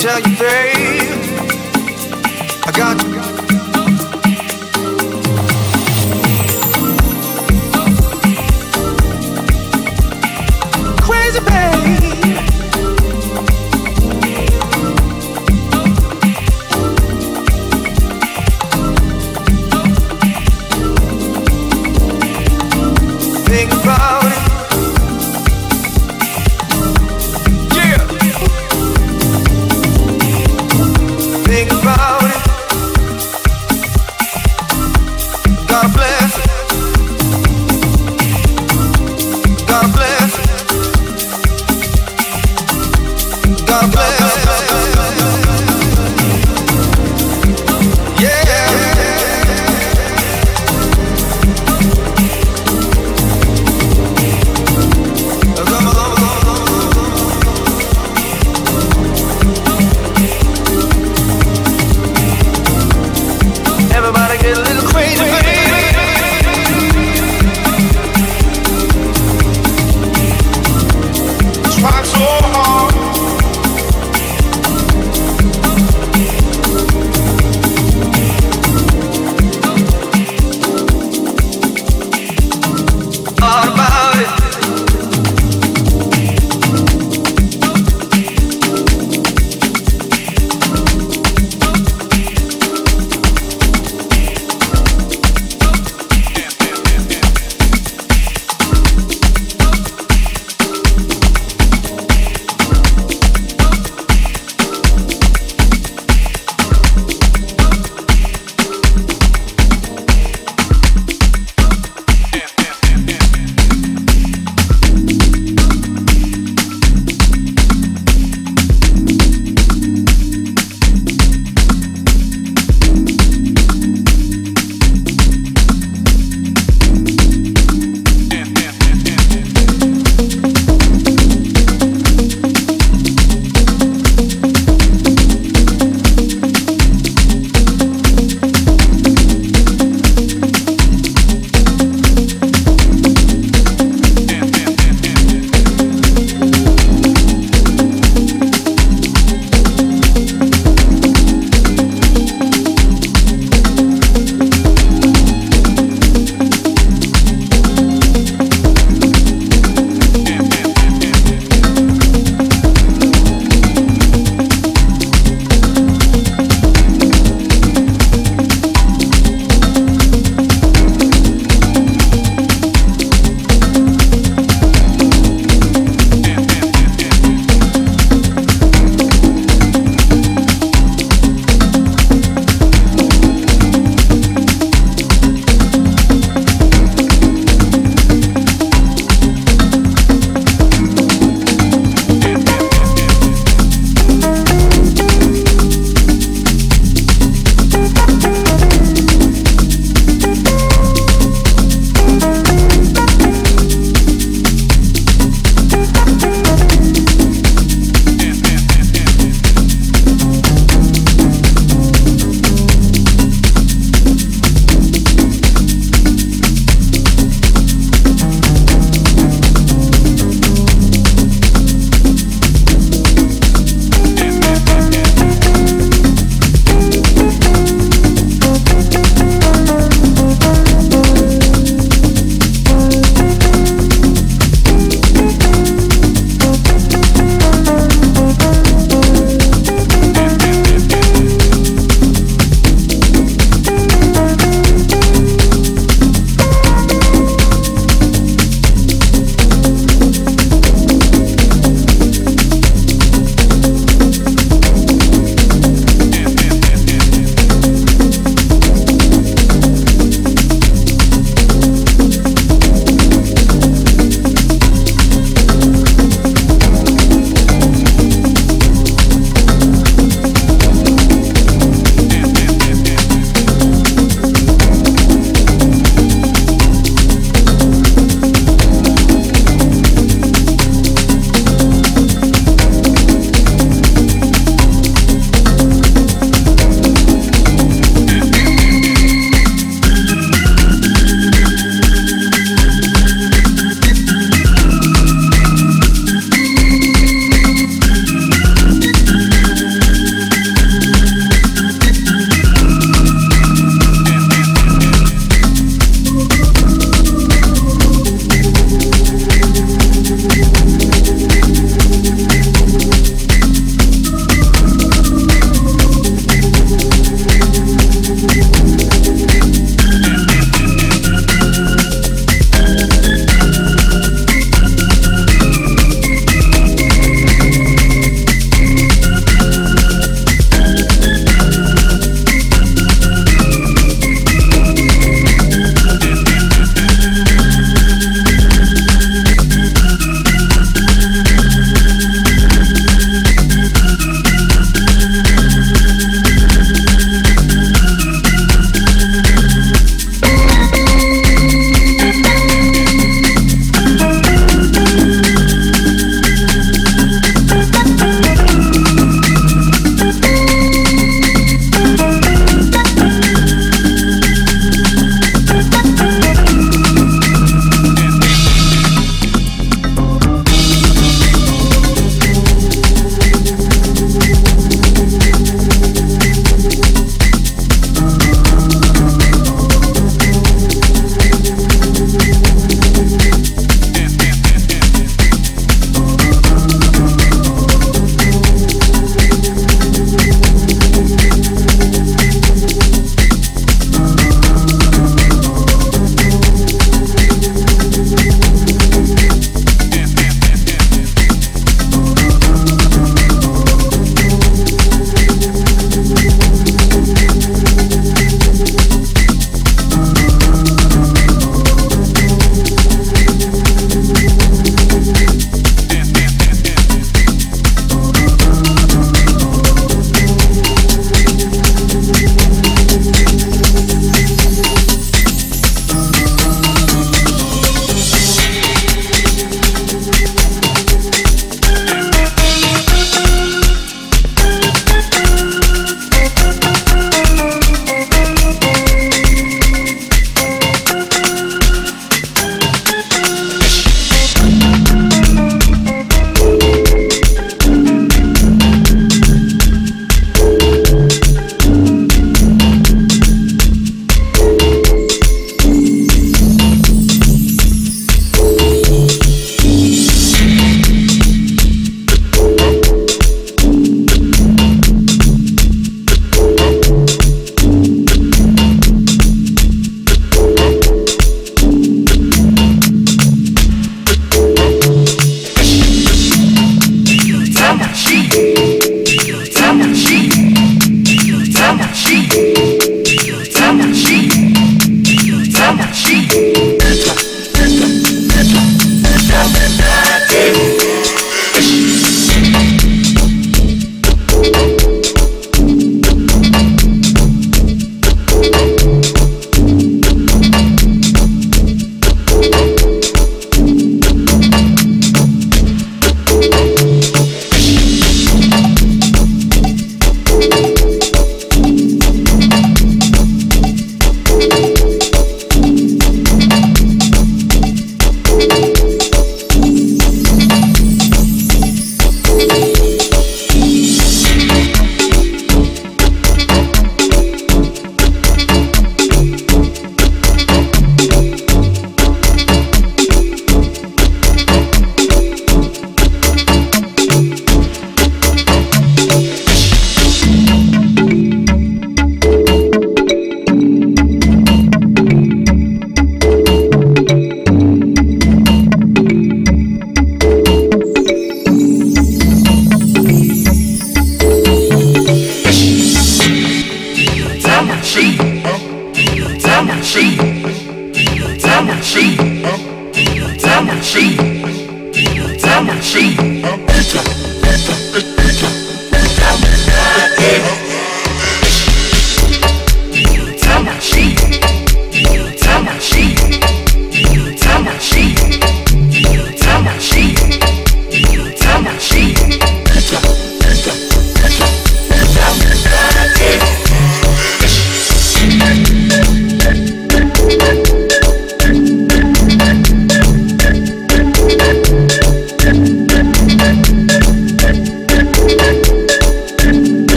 tell you, babe.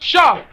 shot,